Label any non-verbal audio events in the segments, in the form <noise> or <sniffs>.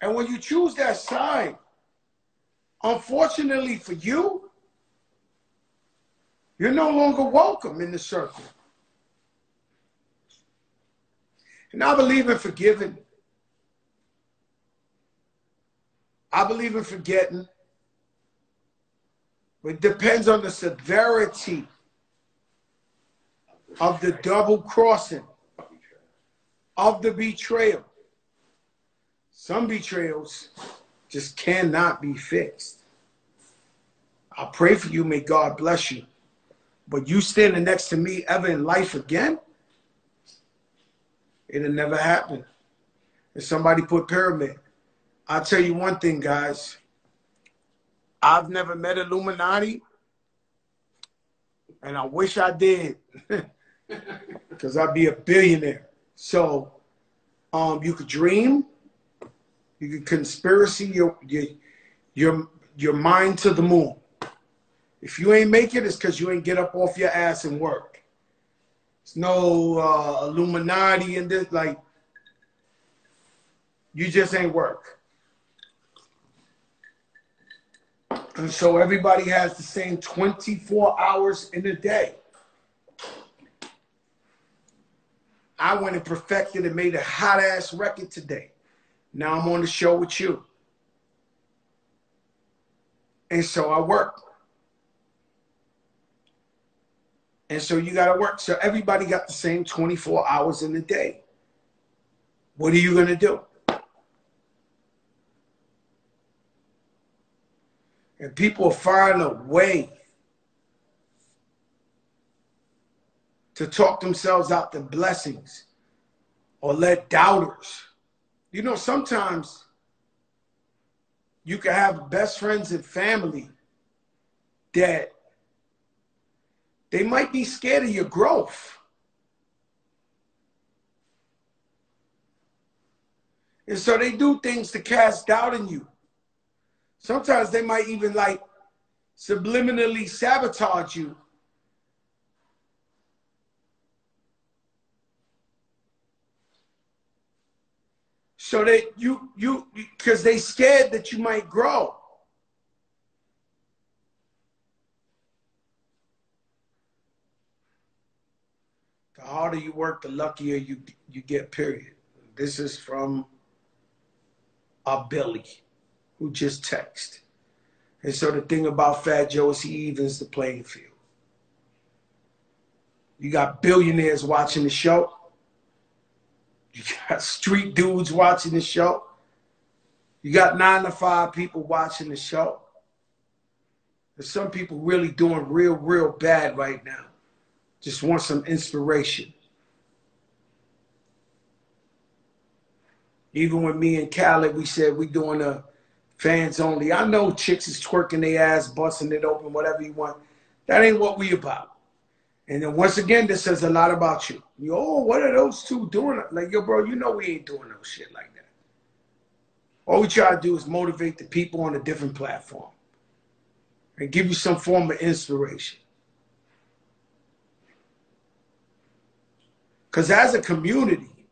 And when you choose that side, unfortunately for you, you're no longer welcome in the circle. And I believe in forgiving. I believe in forgetting. It depends on the severity of the double crossing, of the betrayal. Some betrayals just cannot be fixed. I pray for you. May God bless you. But you standing next to me ever in life again, it'll never happen. If somebody put pyramid, I'll tell you one thing, guys. I've never met Illuminati, and I wish I did, <laughs> because I'd be a billionaire. So, um, you could dream, you conspiracy your your your your mind to the moon. If you ain't make it, it's because you ain't get up off your ass and work. It's no uh, Illuminati and this like. You just ain't work. And so everybody has the same 24 hours in a day. I went and perfected and made a hot ass record today. Now I'm on the show with you. And so I work. And so you got to work. So everybody got the same 24 hours in a day. What are you going to do? And people find a way to talk themselves out the blessings or let doubters. You know, sometimes you can have best friends and family that they might be scared of your growth. And so they do things to cast doubt in you. Sometimes they might even like subliminally sabotage you. So that you you because they scared that you might grow. The harder you work, the luckier you you get. Period. This is from a Billy who just texted And so the thing about Fat Joe is he evens the playing field. You got billionaires watching the show. You got street dudes watching the show. You got nine to five people watching the show. There's some people really doing real, real bad right now. Just want some inspiration. Even with me and Khaled, we said we doing a fans only. I know chicks is twerking their ass, busting it open, whatever you want. That ain't what we about. And then once again, this says a lot about you. Yo, oh, what are those two doing? Like, yo, bro, you know we ain't doing no shit like that. All we try to do is motivate the people on a different platform and give you some form of inspiration. Because as a community,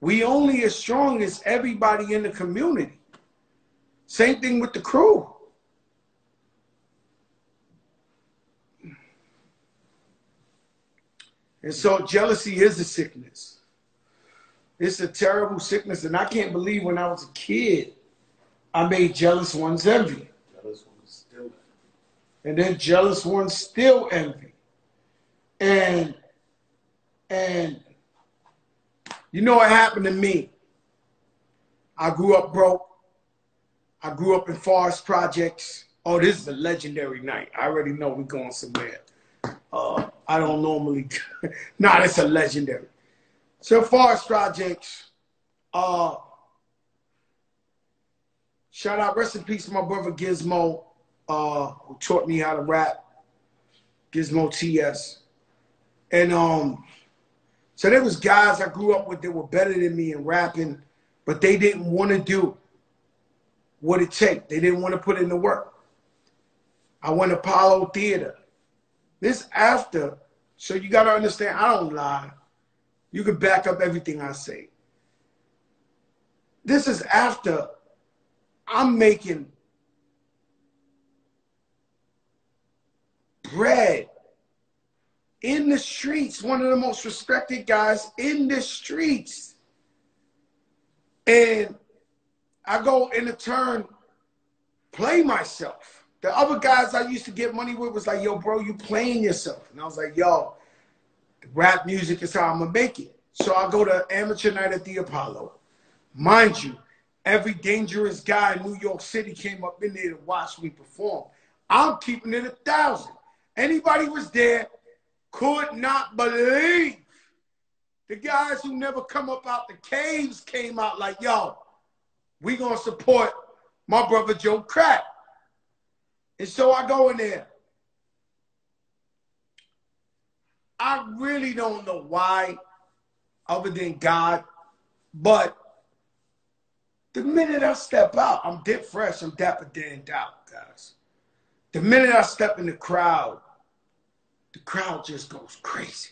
we only as strong as everybody in the community. Same thing with the crew. And so jealousy is a sickness. It's a terrible sickness. And I can't believe when I was a kid, I made jealous ones envy. Jealous ones still And then jealous ones still envy. And and you know what happened to me? I grew up broke. I grew up in Forest Projects. Oh, this is a legendary night. I already know we're going somewhere. Uh, I don't normally, <laughs> nah, it's a legendary. So far Forest Projects, uh, shout out, rest in peace to my brother Gizmo, uh, who taught me how to rap, Gizmo TS. And um, so there was guys I grew up with that were better than me in rapping, but they didn't want to do what it take. They didn't want to put in the work. I went to Apollo Theater. This after, so you got to understand, I don't lie. You can back up everything I say. This is after I'm making bread in the streets, one of the most respected guys in the streets. And I go in a turn, play myself. The other guys I used to get money with was like, yo, bro, you playing yourself. And I was like, yo, rap music is how I'm gonna make it. So I go to amateur night at the Apollo. Mind you, every dangerous guy in New York City came up in there to watch me perform. I'm keeping it a thousand. Anybody was there could not believe the guys who never come up out the caves came out like, yo, we gonna support my brother Joe Crack. And so I go in there. I really don't know why, other than God, but the minute I step out, I'm dip fresh, I'm dapper Dan out, guys. The minute I step in the crowd, the crowd just goes crazy.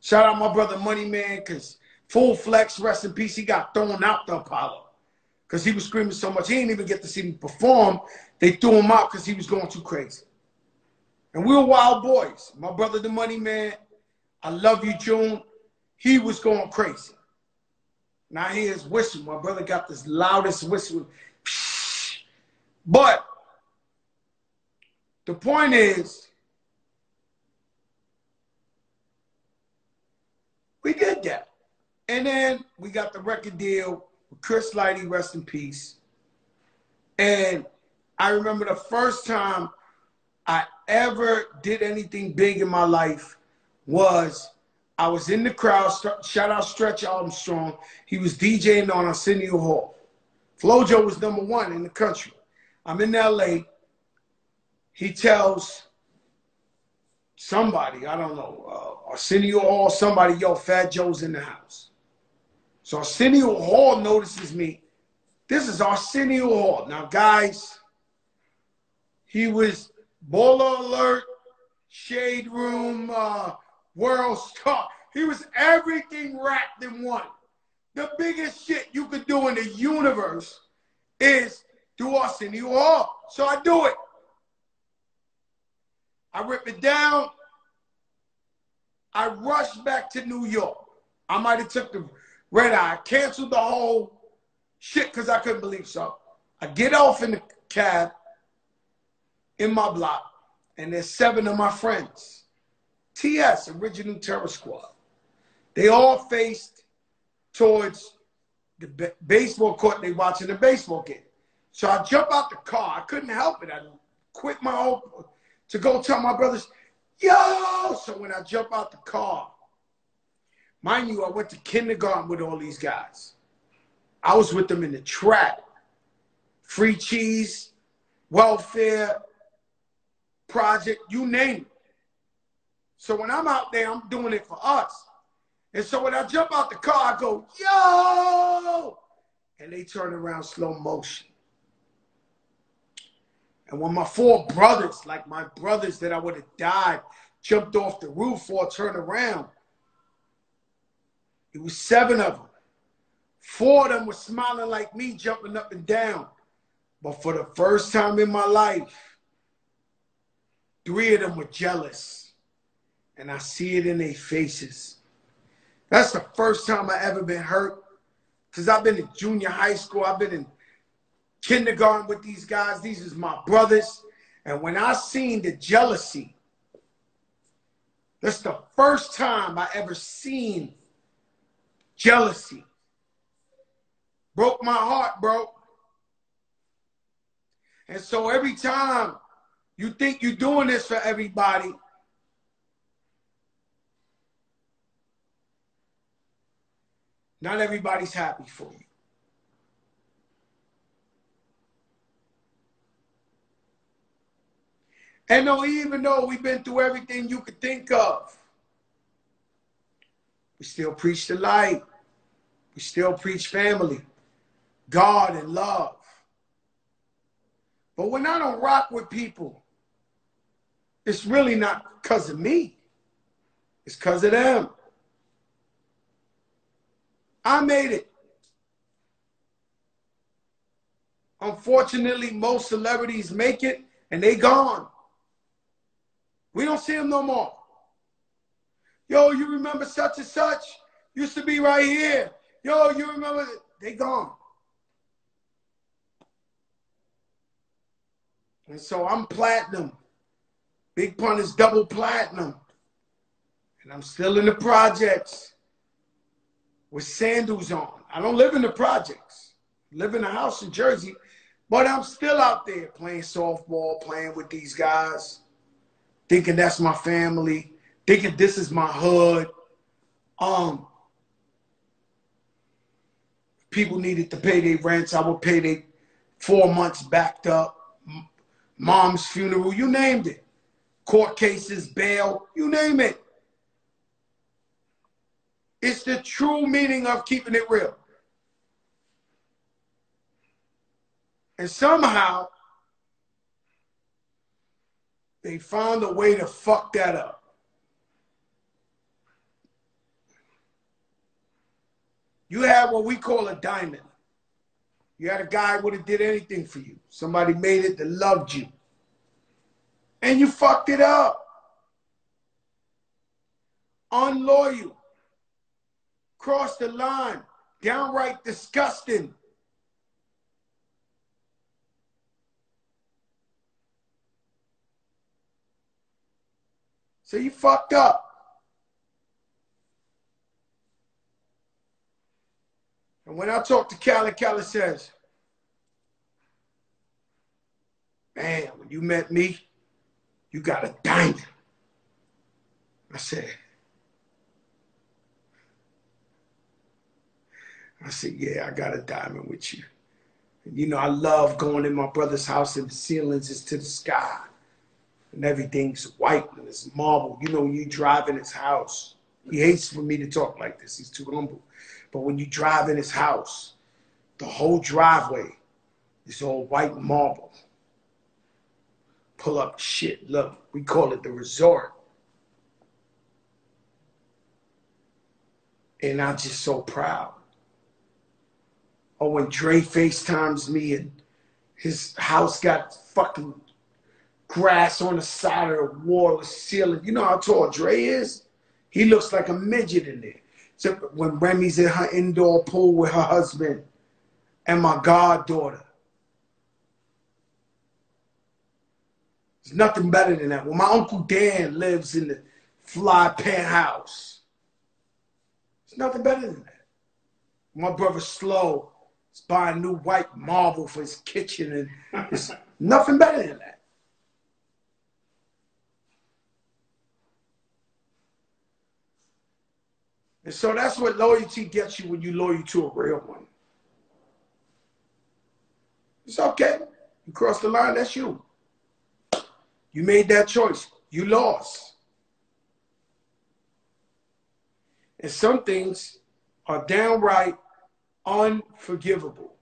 Shout out my brother Money Man, because full flex, rest in peace, he got thrown out the Apollo. Because he was screaming so much, he didn't even get to see me perform. They threw him out because he was going too crazy. And we were wild boys. My brother, the Money Man, I love you, June. He was going crazy. Now he is whistling. My brother got this loudest whistle. <sniffs> But the point is, we did that. And then we got the record deal Chris Lighty, rest in peace. And I remember the first time I ever did anything big in my life was I was in the crowd. Shout out Stretch Armstrong. He was DJing on Arsenio Hall. Flow Joe was number one in the country. I'm in LA. He tells somebody, I don't know, uh, Arsenio Hall, somebody, yo, Fat Joe's in the house. So Arsenio Hall notices me. This is Arsenio Hall. Now, guys, he was Baller Alert, Shade Room, uh, World Star. He was everything wrapped in one. The biggest shit you could do in the universe is do Arsenio Hall. So I do it. I rip it down. I rush back to New York. I might have took the red eye, canceled the whole shit because I couldn't believe so. I get off in the cab in my block, and there's seven of my friends. TS, Original Terror Squad. They all faced towards the baseball court. They watching the baseball game. So I jump out the car. I couldn't help it. I quit my own to go tell my brothers, yo. So when I jump out the car, mind you, I went to kindergarten with all these guys. I was with them in the trap, free cheese, welfare, project, you name it. So when I'm out there, I'm doing it for us. And so when I jump out the car, I go, yo! And they turn around slow motion. And when my four brothers, like my brothers that I would have died, jumped off the roof or turned around, it was seven of them. Four of them were smiling like me, jumping up and down. But for the first time in my life, three of them were jealous. And I see it in their faces. That's the first time I ever been hurt. Because I've been in junior high school. I've been in kindergarten with these guys. These is my brothers. And when I seen the jealousy, that's the first time I ever seen jealousy. Broke my heart, bro. And so every time you think you're doing this for everybody, not everybody's happy for you. And no, even though we've been through everything you could think of, we still preach the light. We still preach family, God, and love. But when I don't rock with people, it's really not because of me. It's because of them. I made it. Unfortunately, most celebrities make it and they gone. We don't see them no more. Yo, you remember such and such? Used to be right here. Yo, you remember? They gone. And so I'm platinum. Big Pun is double platinum. And I'm still in the projects with sandals on. I don't live in the projects. Live in a house in Jersey, but I'm still out there playing softball, playing with these guys, thinking that's my family, thinking this is my hood. Um, people needed to pay their rents. I would pay their four months backed up. Mom's funeral, you named it. Court cases, bail, you name it. It's the true meaning of keeping it real. And somehow they found a way to fuck that up. You had what we call a diamond. You had a guy would have did anything for you. Somebody made it that loved you. And you fucked it up. Unloyal. Crossed the line. Downright disgusting. So you fucked up. And when I talk to Khaled, Khaled says, Man, when you met me, you got a diamond. I said, I said, yeah, I got a diamond with you. And you know, I love going in my brother's house and the ceilings is to the sky. And everything's white and it's marble. You know, you drive in his house, he hates for me to talk like this. He's too humble. But when you drive in his house, the whole driveway is all white marble. Pull up shit. Look, we call it the resort. And I'm just so proud. Or when Dre FaceTimes me and his house got fucking grass on the side of the wall, the ceiling. You know how tall Dre is? He looks like a midget in there. So when Remy's in her indoor pool with her husband and my goddaughter. There's nothing better than that. When my Uncle Dan lives in the fly penthouse. There's nothing better than that. My brother Slow is buying new white marble for his kitchen and it's <laughs> nothing better than that. And so that's what loyalty gets you when you loyal to a real one. It's okay. You cross the line, that's you. You made that choice. You lost. And some things are downright unforgivable.